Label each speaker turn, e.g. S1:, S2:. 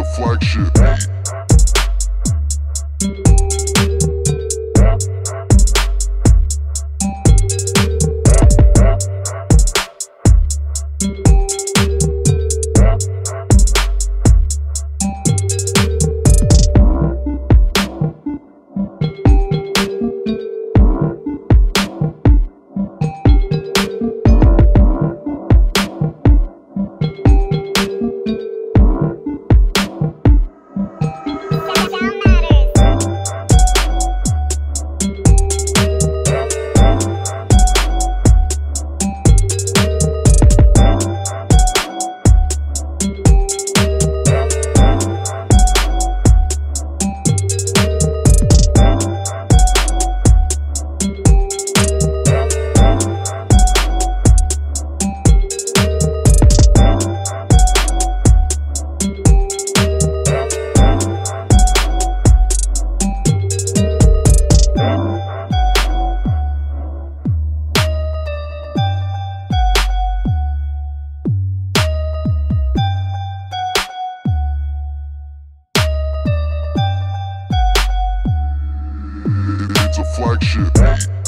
S1: a flagship. A flagship.